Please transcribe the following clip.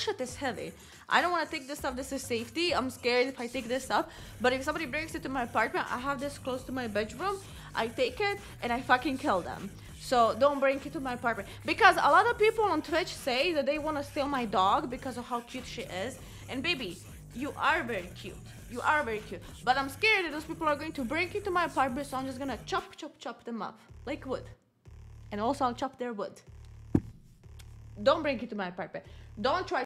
this shit is heavy. I don't want to take this stuff. This is safety. I'm scared if I take this stuff. But if somebody brings it to my apartment, I have this close to my bedroom. I take it and I fucking kill them. So don't bring it to my apartment. Because a lot of people on Twitch say that they want to steal my dog because of how cute she is. And baby, you are very cute. You are very cute. But I'm scared that those people are going to break into my apartment, so I'm just gonna chop, chop, chop them up. Like wood. And also I'll chop their wood. Don't bring it to my apartment. Don't try